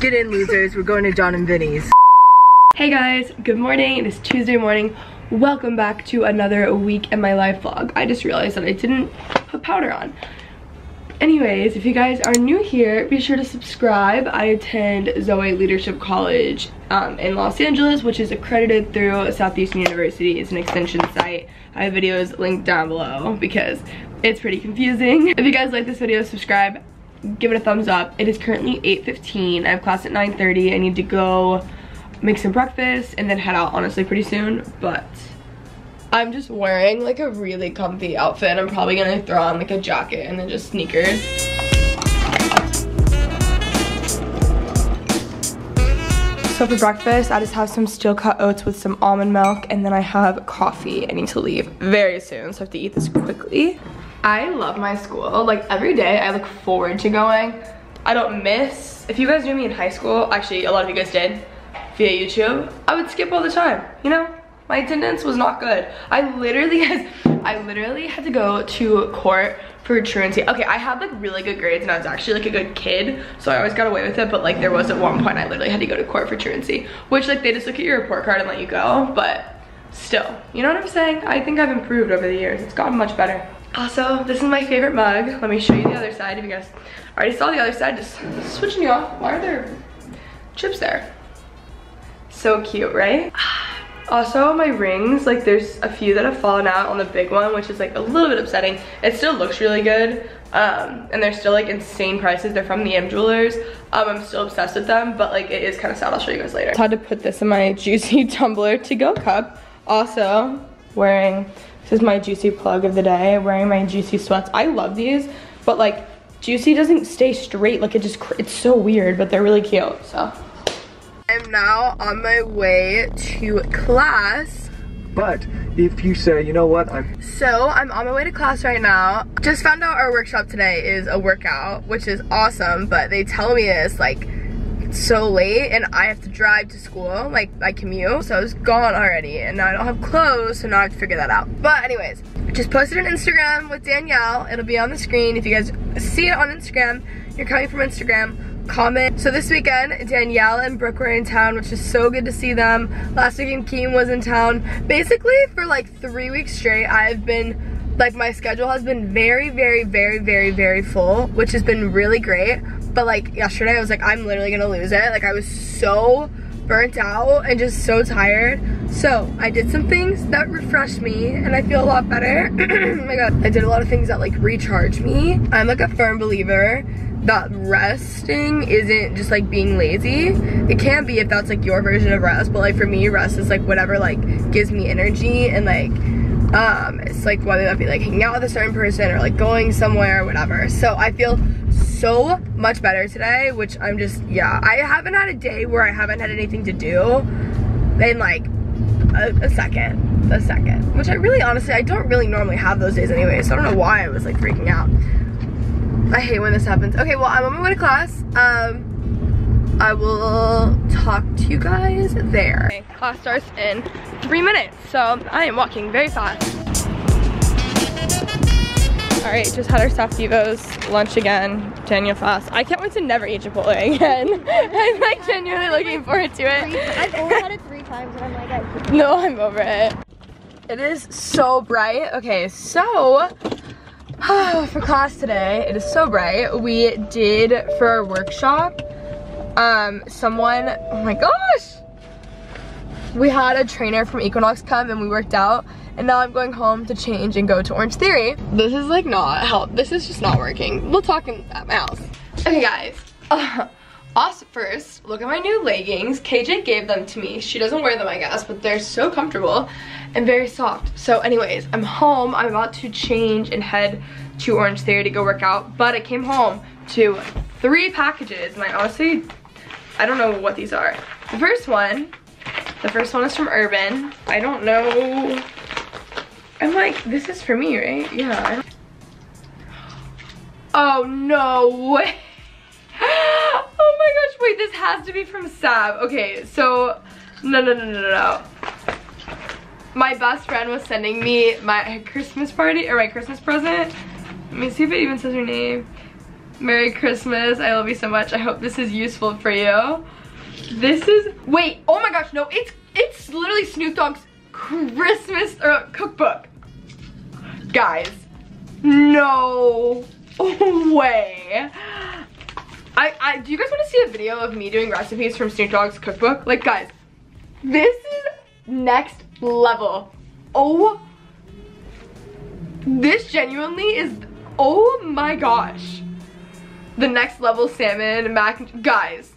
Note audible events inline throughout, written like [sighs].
Get in, losers. We're going to Jon and Vinny's. Hey guys, good morning. It is Tuesday morning. Welcome back to another week in my life vlog. I just realized that I didn't put powder on. Anyways, if you guys are new here, be sure to subscribe. I attend Zoe Leadership College um, in Los Angeles, which is accredited through Southeastern University. It's an extension site. I have videos linked down below because it's pretty confusing. If you guys like this video, subscribe, give it a thumbs up. It is currently 8.15. I have class at 9.30. I need to go make some breakfast and then head out honestly pretty soon, but I'm just wearing like a really comfy outfit. I'm probably gonna throw on like a jacket and then just sneakers. So for breakfast, I just have some steel cut oats with some almond milk and then I have coffee. I need to leave very soon, so I have to eat this quickly. I love my school. Like every day I look forward to going. I don't miss, if you guys knew me in high school, actually a lot of you guys did via YouTube, I would skip all the time, you know? My attendance was not good. I literally [laughs] had, I literally had to go to court for truancy. Okay, I had like really good grades and I was actually like a good kid, so I always got away with it, but like there was at one point I literally had to go to court for truancy, which like they just look at your report card and let you go, but still, you know what I'm saying? I think I've improved over the years. It's gotten much better. Also, this is my favorite mug. Let me show you the other side if you guys already saw the other side. Just switching you off. Why are there chips there? So cute, right? [sighs] Also, my rings, like there's a few that have fallen out on the big one, which is like a little bit upsetting. It still looks really good, um, and they're still like insane prices. They're from the M Jewelers. Um, I'm still obsessed with them, but like it is kind of sad. I'll show you guys later. I had to put this in my [laughs] Juicy Tumbler to go cup. Also, wearing, this is my Juicy plug of the day, wearing my Juicy sweats. I love these, but like Juicy doesn't stay straight. Like it just, it's so weird, but they're really cute, so. I'm now on my way to class. But if you say, you know what, I'm So I'm on my way to class right now. Just found out our workshop today is a workout, which is awesome, but they tell me it's like so late and I have to drive to school, like I commute, so I was gone already and now I don't have clothes, so now I have to figure that out. But anyways, just posted an Instagram with Danielle. It'll be on the screen. If you guys see it on Instagram, you're coming from Instagram, comment. So this weekend, Danielle and Brooke were in town, which is so good to see them. Last weekend, Keem was in town. Basically, for like three weeks straight, I've been, like my schedule has been very, very, very, very, very full, which has been really great. But like yesterday, I was like, I'm literally gonna lose it. Like I was so burnt out and just so tired. So I did some things that refreshed me and I feel a lot better. [clears throat] oh my god. I did a lot of things that like recharge me. I'm like a firm believer that resting isn't just like being lazy. It can be if that's like your version of rest, but like for me, rest is like whatever like gives me energy and like um it's like whether that be like hanging out with a certain person or like going somewhere or whatever. So I feel so much better today, which I'm just yeah, I haven't had a day where I haven't had anything to do in like a, a second, a second, which I really honestly I don't really normally have those days anyway, so I don't know why I was like freaking out. I hate when this happens. Okay, well, I'm on my way to class. Um, I will talk to you guys there. Okay, class starts in three minutes, so I am walking very fast. All right, just had our Staff Devos, lunch again, Daniel fast. I can't wait to never eat Chipotle again. [laughs] I'm like genuinely looking forward to it. I've only had it three times and I'm like, I [laughs] No, I'm over it. It is so bright. Okay, so [sighs] for class today, it is so bright. We did for our workshop, um, someone, oh my gosh. We had a trainer from Equinox come and we worked out and now I'm going home to change and go to Orange Theory. This is like not help. This is just not working. We'll talk in at my house. Okay guys, uh, us first, look at my new leggings. KJ gave them to me. She doesn't wear them I guess, but they're so comfortable and very soft. So anyways, I'm home. I'm about to change and head to Orange Theory to go work out, but I came home to three packages and I honestly, I don't know what these are. The first one, the first one is from Urban. I don't know I'm like, this is for me, right? Yeah. Oh, no way. [laughs] Oh my gosh, wait, this has to be from Sab. Okay, so, no, no, no, no, no. My best friend was sending me my Christmas party, or my Christmas present. Let me see if it even says her name. Merry Christmas. I love you so much. I hope this is useful for you. This is, wait, oh my gosh, no, it's, it's literally Snoop Dogg's Christmas cookbook. Guys, no way. I, I, do you guys want to see a video of me doing recipes from Snoop Dogg's cookbook? Like, guys, this is next level. Oh, this genuinely is, oh my gosh. The next level salmon mac, guys,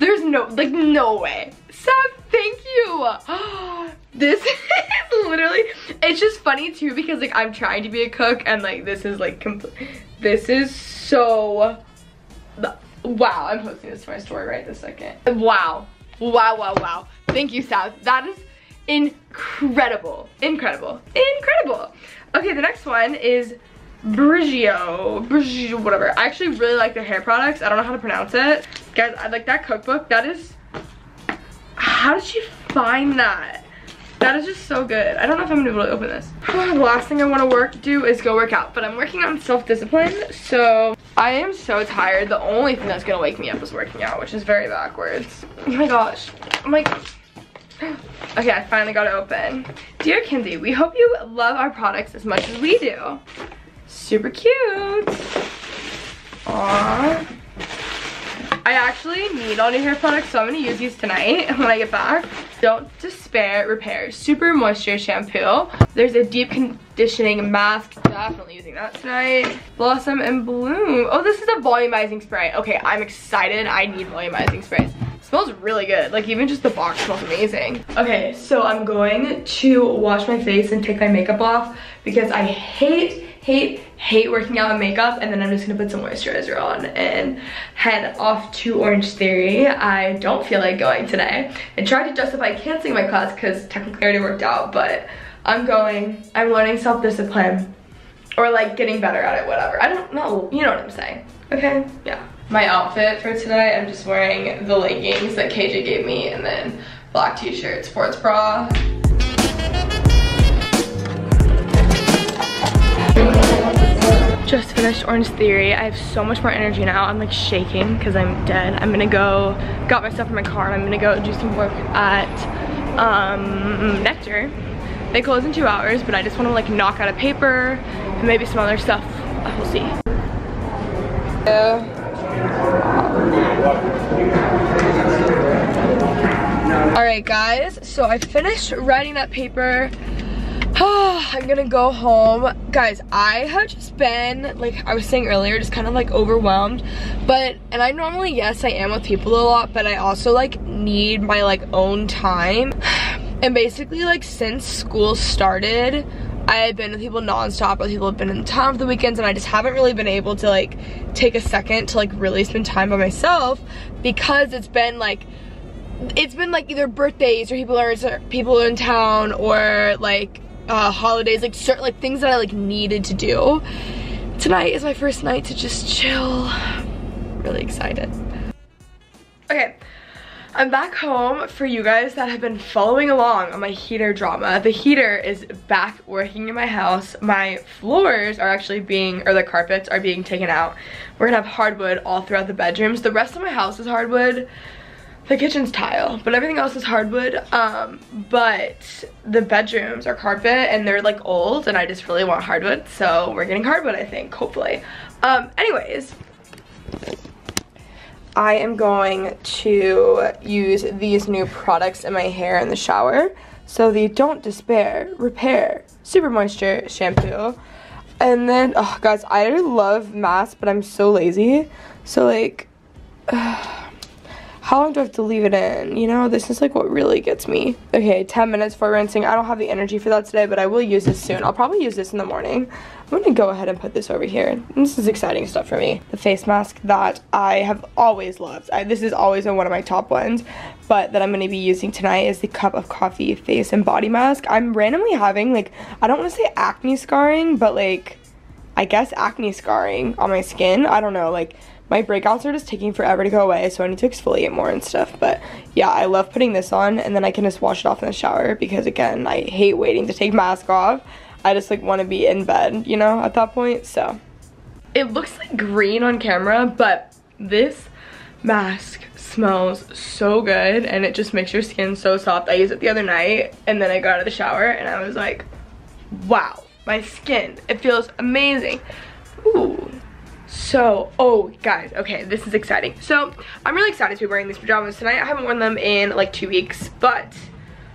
there's no, like no way. Sab, thank you. [gasps] this [laughs] is literally, it's just funny too because like I'm trying to be a cook and like this is like, this is so, wow, I'm posting this to my story right this second. Wow, wow, wow, wow. Thank you, Sab. That is incredible, incredible, incredible. Okay, the next one is Briogeo, Briogeo, whatever. I actually really like their hair products. I don't know how to pronounce it. Guys, I like that cookbook. That is, how did she find that? That is just so good. I don't know if I'm gonna be able to open this. [sighs] last thing I wanna work, do is go work out, but I'm working on self-discipline, so I am so tired. The only thing that's gonna wake me up is working out, which is very backwards. Oh my gosh. I'm like, [gasps] okay, I finally got it open. Dear Kenzie, we hope you love our products as much as we do. Super cute. Aww. I actually need all new hair products, so I'm gonna use these tonight [laughs] when I get back. Don't Despair Repair Super Moisture Shampoo. There's a deep conditioning mask, definitely using that tonight. Blossom and Bloom. Oh, this is a volumizing spray. Okay, I'm excited. I need volumizing sprays smells really good. Like even just the box smells amazing. Okay, so I'm going to wash my face and take my makeup off because I hate, hate, hate working out in makeup and then I'm just gonna put some moisturizer on and head off to Orange Theory. I don't feel like going today. I tried to justify canceling my class because technically I already worked out, but I'm going, I'm learning self-discipline or like getting better at it, whatever. I don't know, you know what I'm saying, okay? Yeah my outfit for today. I'm just wearing the leggings that KJ gave me and then black t-shirt, sports bra. Just finished Orange Theory. I have so much more energy now. I'm like shaking because I'm dead. I'm gonna go, got myself in my car and I'm gonna go do some work at um, Nectar. They close in two hours, but I just wanna like knock out a paper and maybe some other stuff. We'll see. Yeah. Alright guys, so I finished writing that paper. [sighs] I'm gonna go home. Guys, I have just been, like I was saying earlier, just kind of like overwhelmed. But, and I normally, yes, I am with people a lot, but I also like need my like own time. [sighs] And basically like since school started, I've been with people nonstop, but people have been in town for the weekends and I just haven't really been able to like take a second to like really spend time by myself because it's been like it's been like either birthdays or people are people are in town or like uh, holidays like certain like things that I like needed to do. Tonight is my first night to just chill. Really excited. Okay, I'm back home for you guys that have been following along on my heater drama. The heater is back working in my house. My floors are actually being, or the carpets are being taken out. We're gonna have hardwood all throughout the bedrooms. The rest of my house is hardwood. The kitchen's tile, but everything else is hardwood. Um, but the bedrooms are carpet and they're like old and I just really want hardwood. So we're getting hardwood, I think, hopefully. Um, anyways, I am going to use these new products in my hair in the shower. So the Don't Despair Repair Super Moisture Shampoo. And then, oh guys, I love masks, but I'm so lazy. So like, [sighs] uh, how long do I have to leave it in? You know, this is like what really gets me. Okay, 10 minutes for rinsing. I don't have the energy for that today, but I will use this soon. I'll probably use this in the morning. I'm gonna go ahead and put this over here. This is exciting stuff for me. The face mask that I have always loved. I, this is always been one of my top ones, but that I'm gonna be using tonight is the Cup of Coffee Face and Body Mask. I'm randomly having like, I don't wanna say acne scarring, but like, I guess acne scarring on my skin. I don't know, like my breakouts are just taking forever to go away, so I need to exfoliate more and stuff. But yeah, I love putting this on and then I can just wash it off in the shower because again, I hate waiting to take mask off. I just like want to be in bed, you know, at that point, so. it looks like green on camera, but this mask smells so good and it just makes your skin so soft. I used it the other night and then I got out of the shower and I was like, wow, my skin, it feels amazing. Ooh. So, oh guys, okay, this is exciting. So, I'm really excited to be wearing these pajamas tonight. I haven't worn them in like two weeks, but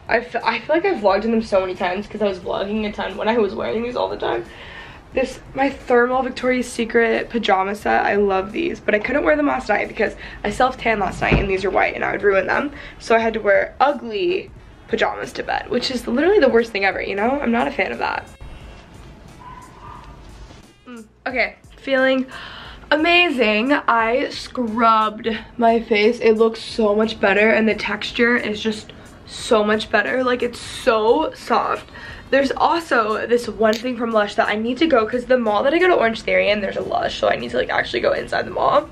I I feel like I've vlogged in them so many times because I was vlogging a ton when I was wearing these all the time. This, my thermal Victoria's Secret pajama set, I love these, but I couldn't wear them last night because I self-tanned last night and these are white and I would ruin them. So I had to wear ugly pajamas to bed, which is literally the worst thing ever, you know? I'm not a fan of that. Mm, okay, feeling amazing. I scrubbed my face. It looks so much better and the texture is just so much better. Like it's so soft. There's also this one thing from Lush that I need to go because the mall that I go to Orange Theory in, there's a Lush, so I need to like actually go inside the mall.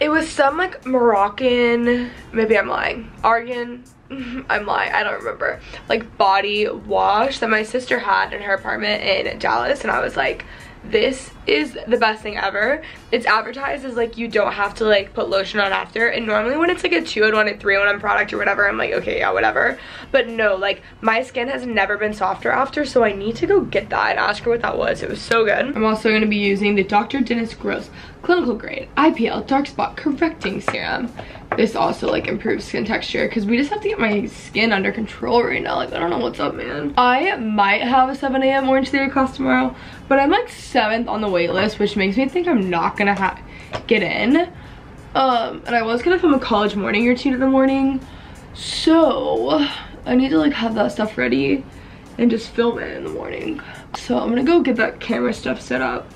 It was some like Moroccan, maybe I'm lying, Argan, [laughs] I'm lying, I don't remember, like body wash that my sister had in her apartment in Dallas and I was like, this is the best thing ever. It's advertised as like you don't have to like put lotion on after. And normally when it's like a two in one and three in one product or whatever i'm like okay yeah whatever. But no like my skin has never been softer after so i need to go get that and ask her what that was. It was so good. I'm also going to be using the dr dennis gross clinical grade ipl dark spot correcting serum this also like improves skin texture because we just have to get my skin under control right now. Like i don't know what's up man. I might have a 7 a.m orange theory class tomorrow but i'm like seventh on the wait list which makes me think i'm not gonna get in. Um and i was gonna film a college morning routine in the morning so i need to like have that stuff ready and just film it in the morning. So i'm gonna go get that camera stuff set up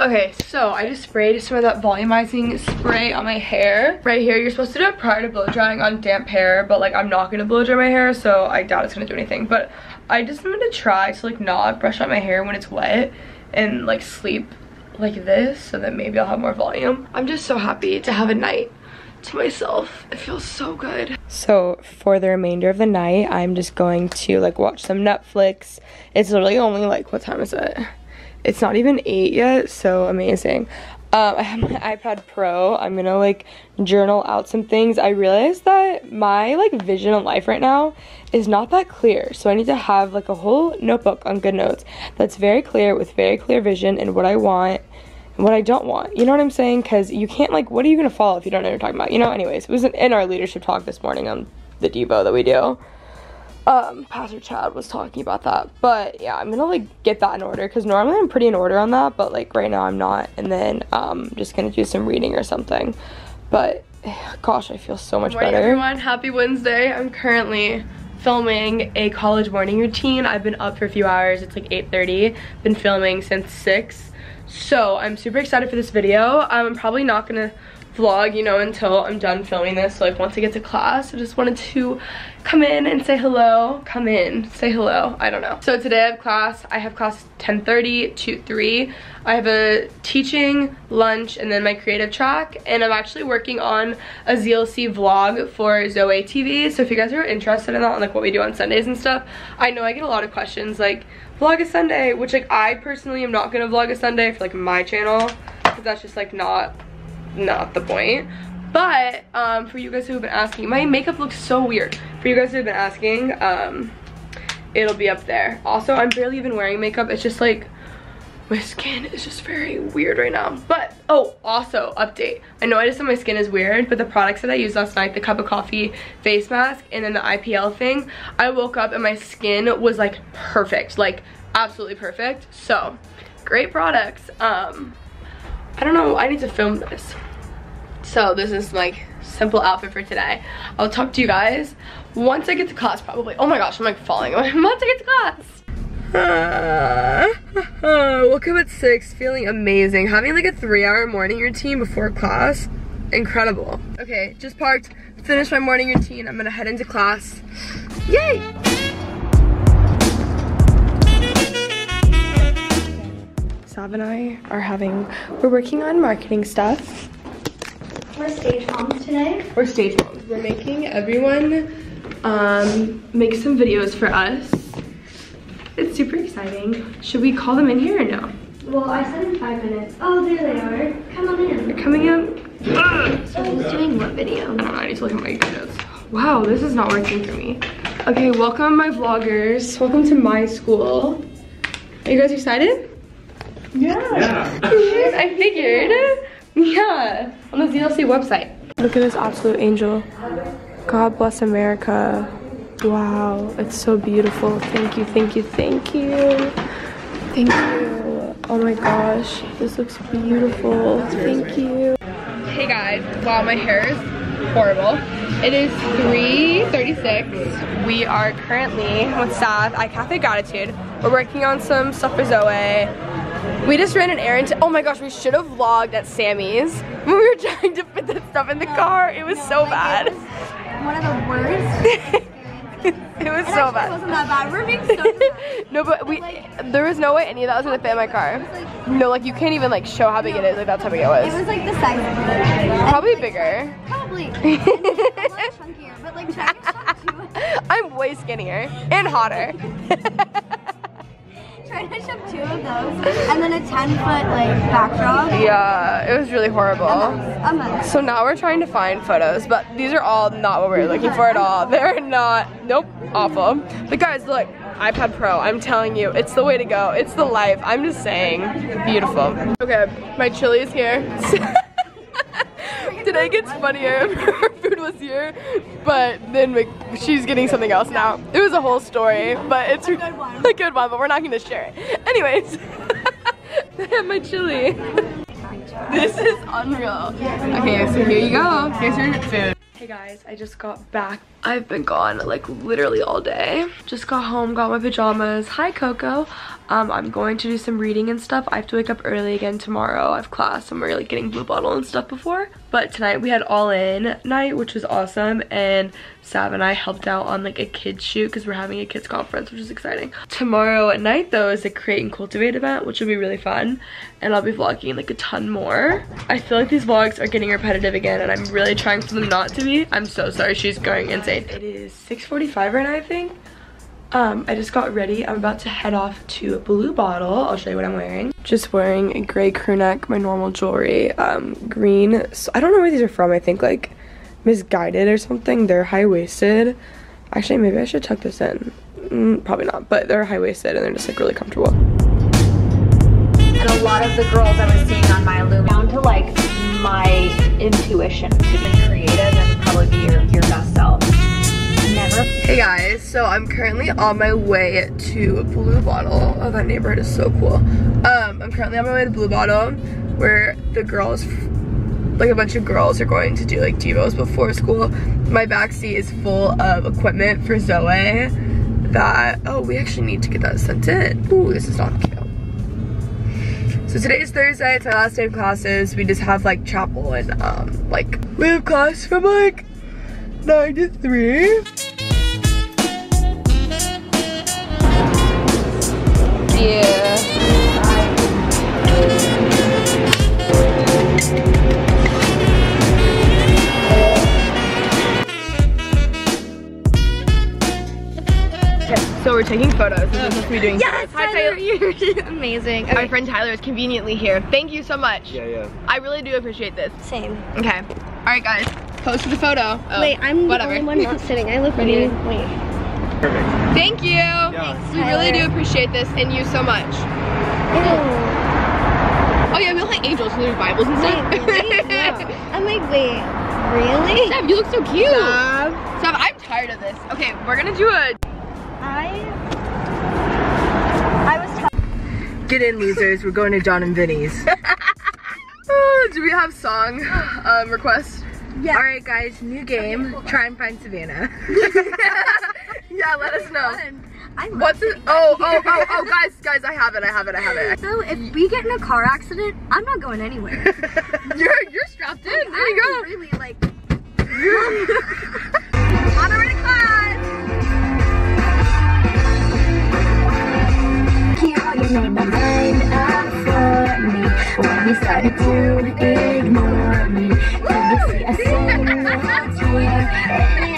Okay, so I just sprayed some of that volumizing spray on my hair. Right here, you're supposed to do it prior to blow drying on damp hair, but like I'm not gonna blow dry my hair, so I doubt it's gonna do anything. But I just am gonna try to like not brush out my hair when it's wet and like sleep like this so that maybe I'll have more volume. I'm just so happy to have a night to myself. It feels so good. So for the remainder of the night, I'm just going to like watch some Netflix. It's literally only like, what time is it? It's not even 8 yet, so amazing. Um, [laughs] I have my iPad Pro. I'm gonna like journal out some things. I realized that my like vision in life right now is not that clear. So I need to have like a whole notebook on GoodNotes that's very clear with very clear vision and what I want and what I don't want. You know what I'm saying? Because you can't like, what are you gonna follow if you don't know what you're talking about? You know, anyways, it was in our leadership talk this morning on the Devo that we do um, Pastor Chad was talking about that. But yeah, I'm gonna like get that in order because normally I'm pretty in order on that, but like right now I'm not. And then um, I'm just gonna do some reading or something. But [sighs] gosh, I feel so much morning, better. everyone. Happy Wednesday. I'm currently filming a college morning routine. I've been up for a few hours. It's like 8.30. Been filming since 6. So I'm super excited for this video. I'm probably not gonna vlog, you know, until I'm done filming this. So like once I get to class, I just wanted to come in and say hello. Come in, say hello. I don't know. So today I have class. I have class 10.30 to 3. I have a teaching, lunch, and then my creative track. And I'm actually working on a ZLC vlog for Zoe TV. So if you guys are interested in that, like what we do on Sundays and stuff, I know I get a lot of questions like, vlog a Sunday, which like I personally am not gonna vlog a Sunday for like my channel. Because that's just like not not the point. But um, for you guys who have been asking, my makeup looks so weird. For you guys who have been asking, um, it'll be up there. Also, I'm barely even wearing makeup. It's just like, my skin is just very weird right now. But, oh, also, update. I know I just said my skin is weird, but the products that I used last night, the cup of coffee face mask and then the IPL thing, I woke up and my skin was like perfect. Like, absolutely perfect. So, great products. Um, I don't know, I need to film this. So this is like simple outfit for today. I'll talk to you guys once I get to class probably. Oh my gosh, I'm like falling. [laughs] once I get to class. [laughs] Woke up at 6 feeling amazing. Having like a three hour morning routine before class, incredible. Okay, just parked, finished my morning routine. I'm gonna head into class. Yay! Sav and I are having, we're working on marketing stuff. We're stage moms today. We're stage moms. We're making everyone um, make some videos for us. It's super exciting. Should we call them in here or no? Well, I said in five minutes. Oh, there they are. Come on in. They're coming in. So who's doing what video? I don't know, I need to look at my notes. Wow, this is not working for me. Okay, welcome my vloggers. Welcome to my school. Are you guys excited? Yeah. [laughs] I figured. Yeah, on the ZLC website. Look at this absolute angel. God bless America. Wow, it's so beautiful. Thank you, thank you, thank you. Thank you. Oh my gosh, this looks beautiful. Thank you. Hey guys, wow, my hair is horrible. It is 3.36. We are currently with staff at Cafe Gratitude. We're working on some stuff for Zoe. We just ran an errand to, oh my gosh, we should have vlogged at Samy's when we were [laughs] trying to fit that stuff in the car. It was so bad. One of the worst. [laughs] it was It so bad. wasn't that bad. We're being so. [laughs] No, but we, there was no way any of that was gonna fit in my car. No, like you can't even like show how big it is. Like that's how big it was. It was. was like the size. Probably bigger. Probably. chunkier, but like try to shove two. I'm way skinnier and hotter. Try to shove two of those, and then a ten foot like backdrop. yeah, it was really horrible. A mess. So now we're trying to find photos, but these are all not what we're looking for at uh-huh. all. [laughs] They're not, nope, awful. But guys, look, iPad Pro, I'm telling you, it's the way to go. It's the life. I'm just saying, beautiful. Okay, my chili is here. [laughs] Today gets funnier if her food was here, but then she's getting something else now. It was a whole story, but it's a good one, a good one but we're not going to share it. Anyways, I [laughs] have my chili. This is unreal. Okay, so here you go. Here's your food. Hey guys, I just got back. I've been gone like literally all day. Just got home, got my pajamas. Hi Coco. Um, I'm going to do some reading and stuff. I have to wake up early again tomorrow. I have class we're like getting blue bottle and stuff before. But tonight we had all in night, which was awesome. And Sav and I helped out on like a kids shoot because we're having a kids conference, which is exciting. Tomorrow at night though is a create and cultivate event, which will be really fun. And I'll be vlogging like a ton more. I feel like these vlogs are getting repetitive again and I'm really trying for them not to be. I'm so sorry, she's going insane. It is 6.45 right now, I think. Um, I just got ready. I'm about to head off to Blue Bottle. I'll show you what I'm wearing. Just wearing a gray crew neck, my normal jewelry, um, green. So I don't know where these are from. I think like Missguided or something. They're high-waisted. Actually, maybe I should tuck this in. Mm, probably not, but they're high-waisted and they're just like really comfortable. and a lot of the girls I was seeing on my Loom down to like my intuition to be creative and probably be your, your best self. Never Hey guys, so I'm currently on my way to Blue Bottle. Oh, that neighborhood is so cool. Um, I'm currently on my way to Blue Bottle, where the girls, like a bunch of girls, are going to do like devos before school. My back seat is full of equipment for Zoe. That oh, we actually need to get that sent in. Ooh, this is not cute. So today is Thursday, it's my last day of classes. We just have like chapel and um like we have class from like 9 to 3. So we're taking photos. This is supposed to be doing Yes, Hi, Tyler, Tyler. you're [laughs] amazing. My friend Tyler is conveniently here. Thank you so much. Yeah, yeah. I really do appreciate this. Same. Okay. All right, guys. Pose for the photo. Oh, Wait, I'm whatever. the only one not sitting. I look Ready? really. Wait. Perfect. Thank you. we really do appreciate this and you so much. Oh yeah, we look like angels with their Bibles and stuff. Wait, wait, wow. I'm like, wait, really? Sav, you look so cute. Sav. Sav, I'm tired of this. Okay, we're gonna do a I. I was. Get in, losers. We're going to Jon and Vinny's. [laughs] Oh, do we have song um, requests? All right, guys. New game. Try and find Savannah. [laughs] [laughs] Yeah, let us know. I love What's it? Oh, oh, oh, oh, oh, guys, guys, I have it, I have it, I have it. So if we get in a car accident, I'm not going anywhere. [laughs] You're, you're strapped in. There you go. really like. On our way to class. You made my mind up for me when you started to ignore me. Let me see a [laughs] single tear.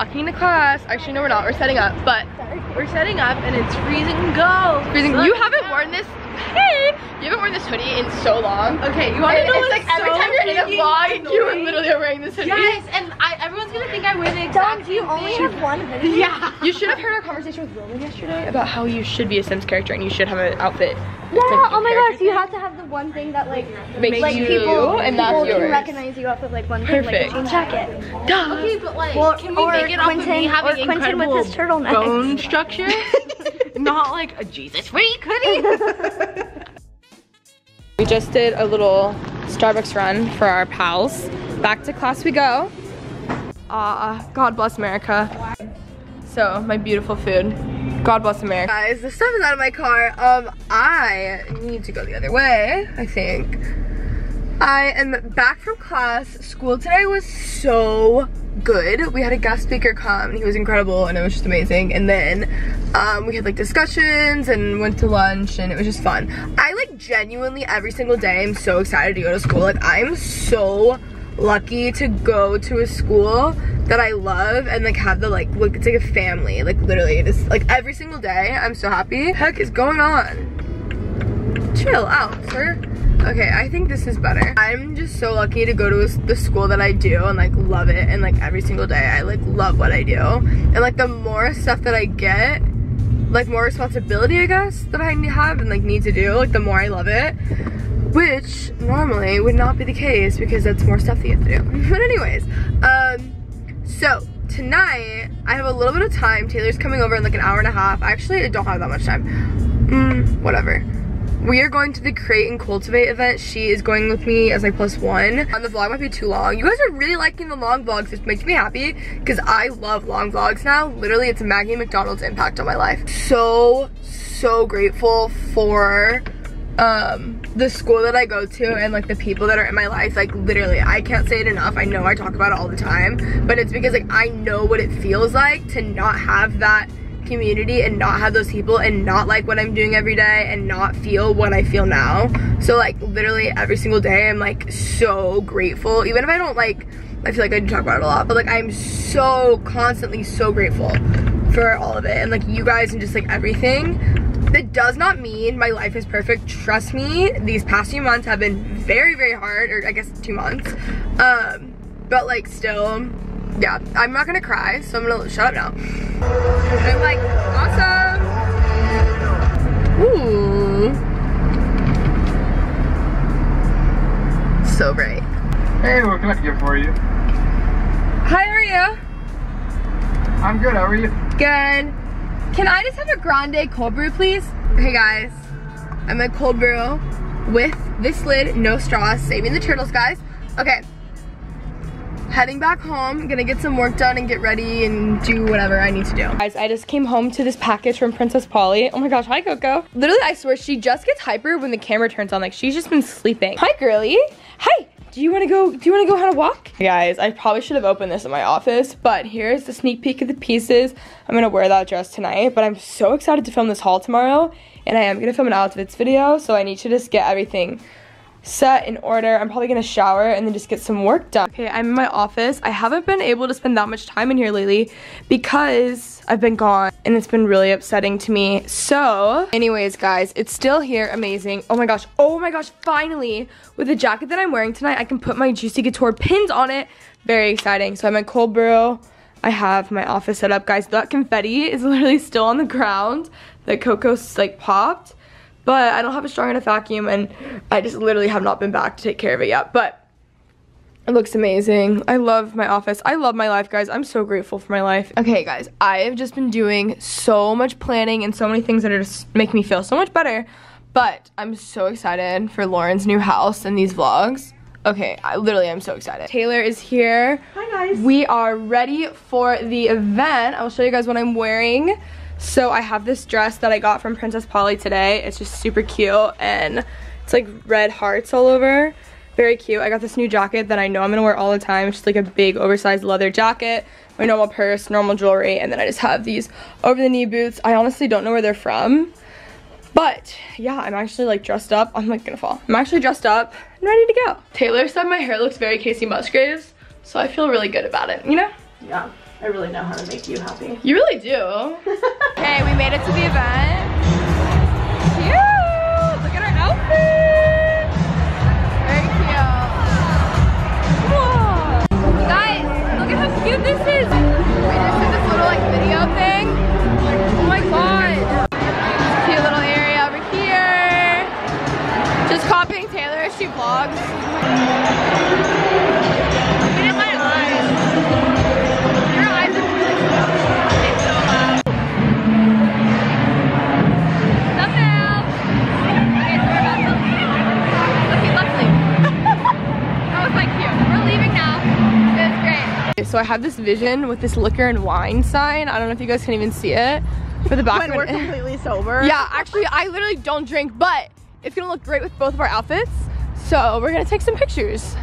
Walking to class. Actually, no, we're not. We're setting up, but we're setting up and it's freezing cold. Freezing. You haven't worn this. Hey, you haven't worn this hoodie in so long. Okay, you want to know it's like every time you're in a vlog, you are literally wearing this hoodie. Yes, and I, everyone's gonna think I the exact do you same only thing. have one [laughs] hoodie? Yeah. You should have heard our conversation with Roman yesterday about how you should be a Sims character and you should have an outfit. Yeah, like oh my your gosh, you have to have the one thing that like Makes like you people, and that's people yours. can recognize you off of like one thing, like Perfect. a jean jacket. Duh. Okay, but like, Well, can we or make it off of Quentin- me having or Quentin with incredible his turtleneck. bone structure? [laughs] Not like a Jesus freak hoodie. We just did a little Starbucks run for our pals. Back to class we go. Ah, God bless America. So, my beautiful food. God bless America. Guys, the stuff is out of my car. Um, I need to go the other way, I think. I am back from class. School today was so good. We had a guest speaker come and he was incredible and it was just amazing. And then um, we had like discussions and went to lunch and it was just fun. I like genuinely every single day I'm so excited to go to school. Like I'm so lucky to go to a school that I love and like have the like look it's like a family. Like literally it is like every single day I'm so happy. Heck is going on? Chill out sir. Okay I think this is better. I'm just so lucky to go to a, the school that I do and like love it and like every single day I like love what I do. And like the more stuff that I get like more responsibility I guess that I have and like need to do like the more I love it which normally would not be the case because that's more stuff that you have to do. [laughs] but anyways, um, so tonight I have a little bit of time. Taylor's coming over in like an hour and a half. Actually, I don't have that much time. Mm, whatever. We are going to the Create and Cultivate event. She is going with me as like plus one. And the vlog might be too long. You guys are really liking the long vlogs, which makes me happy because I love long vlogs now. Literally, it's Maggie MacDonald's impact on my life. So, so grateful for um the school that I go to and like the people that are in my life like literally I can't say it enough. I know I talk about it all the time but it's because like I know what it feels like to not have that community and not have those people and not like what I'm doing every day and not feel what I feel now. So like literally every single day I'm like so grateful. Even if I don't like I feel like I do talk about it a lot but like I'm so constantly so grateful for all of it and like you guys and just like everything that does not mean my life is perfect. Trust me, these past few months have been very, very hard, or I guess two months. Um, but like still, yeah, I'm not gonna cry, so I'm gonna shut up now. I'm like, awesome. Ooh. So great. Hey, what can I get for you? Hi, how are you? I'm good, how are you? Good. Can I just have a grande cold brew, please? Hey guys, I'm a cold brew with this lid, no straws, saving the turtles, guys. Okay, heading back home, gonna get some work done and get ready and do whatever I need to do. Guys, I just came home to this package from Princess Polly. Oh my gosh, hi Coco. Literally, I swear, she just gets hyper when the camera turns on. Like, she's just been sleeping. Hi, girly. Hi. Do you want to go? Do you want to go on a walk? Guys, I probably should have opened this in my office, but here's the sneak peek of the pieces. I'm gonna wear that dress tonight, but I'm so excited to film this haul tomorrow, and I am gonna film an outfits video, so I need to just get everything set in order. I'm probably gonna shower and then just get some work done. Okay, I'm in my office. I haven't been able to spend that much time in here lately because I've been gone and it's been really upsetting to me. So, anyways, guys, it's still here, amazing. Oh my gosh, oh my gosh, finally, with the jacket that I'm wearing tonight, I can put my Juicy Couture pins on it. Very exciting. So I'm at cold brew. I have my office set up, guys. That confetti is [laughs] literally still on the ground that Coco's like popped but I don't have a strong enough vacuum and I just literally have not been back to take care of it yet. But it looks amazing. I love my office. I love my life, guys. I'm so grateful for my life. Okay, guys, I have just been doing so much planning and so many things that are just making me feel so much better. But I'm so excited for Lauren's new house and these vlogs. Okay, I literally am so excited. Taylor is here. Hi, guys. We are ready for the event. I'll show you guys what I'm wearing. So I have this dress that I got from Princess Polly today. It's just super cute and it's like red hearts all over. Very cute. I got this new jacket that I know I'm gonna wear all the time. It's just like a big oversized leather jacket, my normal purse, normal jewelry, and then I just have these over the knee boots. I honestly don't know where they're from. But yeah, I'm actually like dressed up. I'm like gonna fall. I'm actually dressed up and ready to go. Taylor said my hair looks very Kacey Musgraves, so I feel really good about it, you know? Yeah, I really know how to make you happy. You really do. [laughs] okay, we made it to the event. Cute! Look at our outfit! Very cute. Whoa. Guys, look at how cute this is. We just did this little like video thing. Oh my god. Cute little area over here. Just copying Taylor as she vlogs. So I have this vision with this liquor and wine sign. I don't know if you guys can even see it. For the back When we're [laughs] completely sober. Yeah, actually, I literally don't drink, but it's gonna look great with both of our outfits. So we're gonna take some pictures.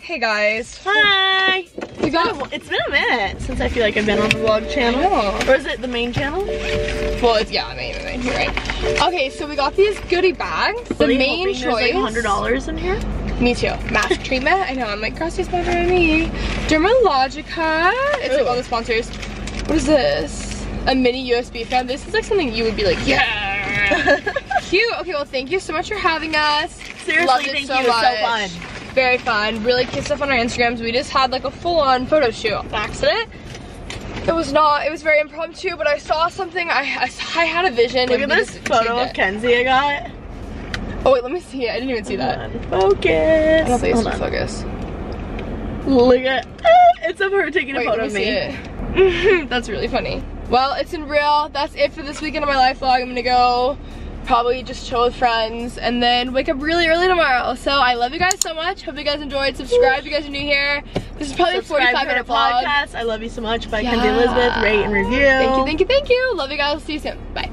Hey guys. Hi. We got, It's been a minute since I feel like I've been on the vlog channel. Or is it the main channel? well, it's, yeah, main, main, main, you're right. Okay, so we got these goodie bags. The Really main choice. There's like hundred dollars in here. Me too. Mask treatment. I know. I'm like cross face my me. Dermalogica. It's like all the sponsors. What is this? A mini USB fan. This is like something you would be like, yeah. [laughs] Cute. Okay. Well, thank you so much for having us. Seriously, Loved thank so you. much. So fun. Very fun. Really cute stuff on our Instagrams. We just had like a full-on photo shoot accident. It was not. It was very impromptu, but I saw something. I I, I had a vision. Look at this photo of. Kenzie I got. Oh wait, let me see it. I didn't even see that. Focus. I don't think it's Hold on. focus. Look at it. [laughs] it's of her taking a photo of me me. see it. [laughs] That's really funny. Well, it's in real. That's it for this weekend of my life vlog. I'm gonna go probably just chill with friends and then wake up really early tomorrow. So I love you guys so much. Hope you guys enjoyed. Subscribe if you guys are new here. This is probably Subscribe a 45 to minute podcast. I love you so much by Yeah. Kenzie Elizabeth. Rate and review. Thank you, thank you, thank you. Love you guys. See you soon. Bye.